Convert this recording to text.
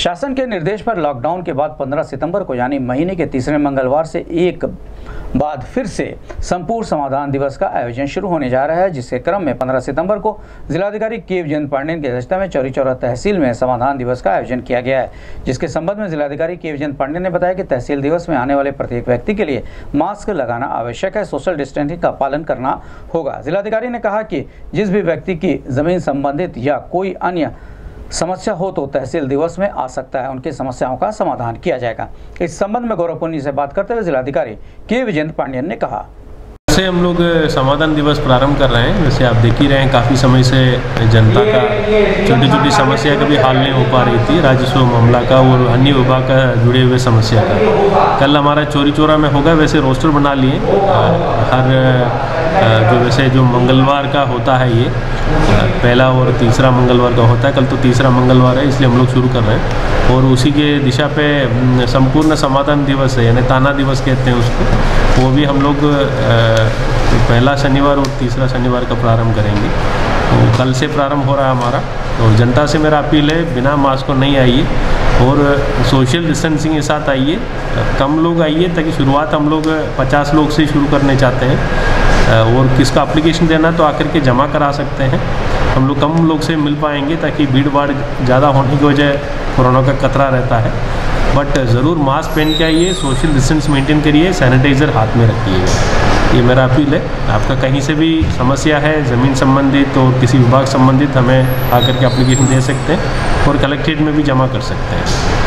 शासन के निर्देश पर लॉकडाउन के बाद 15 सितंबर को, यानी महीने के तीसरे मंगलवार से एक बाद फिर से संपूर्ण समाधान दिवस का आयोजन शुरू होने जा रहा है, जिसके क्रम में 15 सितंबर को जिलाधिकारी के जयंत पांडेन की अध्यक्षता में चौरी चौरा तहसील में समाधान दिवस का आयोजन किया गया है। जिसके संबंध में जिलाधिकारी के जयंत पांडेन ने बताया कि तहसील दिवस में आने वाले प्रत्येक व्यक्ति के लिए मास्क लगाना आवश्यक है, सोशल डिस्टेंसिंग का पालन करना होगा। जिलाधिकारी ने कहा कि जिस भी व्यक्ति की ज़मीन संबंधित या कोई अन्य समस्या हो तो तहसील दिवस में आ सकता है। उनकी समस्याओं का समाधान किया जाएगा। इस संबंध में गौरवपुनी से बात करते हुए जिलाधिकारी के विजेंद्र पांडियन ने कहा। से हम लोग समाधान दिवस प्रारंभ कर रहे हैं जैसे आप देख ही रहे हैं, काफ़ी समय से जनता का छोटी छोटी समस्या कभी हल नहीं हो पा रही थी। राजस्व मामला का और अन्य विभाग का जुड़े हुए समस्या का। कल हमारा चोरी चोरा में होगा, वैसे रोस्टर बना लिए। हर जो वैसे जो मंगलवार का होता है ये पहला और तीसरा मंगलवार का होता है, कल तो तीसरा मंगलवार है, इसलिए हम लोग शुरू कर रहे हैं। और उसी के दिशा पे संपूर्ण समाधान दिवस है, यानी ताना दिवस कहते हैं उसको, वो भी हम लोग पहला शनिवार और तीसरा शनिवार का प्रारंभ करेंगे। तो कल से प्रारंभ हो रहा है हमारा तो जनता से मेरा अपील है, बिना मास्क को नहीं आइए, और सोशल डिस्टेंसिंग के साथ आइए, कम लोग आइए, ताकि शुरुआत हम लोग 50 लोग से शुरू करने चाहते हैं। और किसका एप्लीकेशन देना है तो आकर के जमा करा सकते हैं। हम लोग कम लोग से मिल पाएँगे ताकि भीड़ भाड़ ज़्यादा होने की वजह कोरोना का खतरा रहता है। बट ज़रूर मास्क पहन के आइए सोशल डिस्टेंस मेंटेन करिए सैनिटाइज़र हाथ में रखिएगा ये मेरा अपील है। आपका कहीं से भी समस्या है, ज़मीन संबंधित और किसी विभाग संबंधित हमें आकर के एप्लीकेशन दे सकते हैं और कलेक्ट्रेट में भी जमा कर सकते हैं।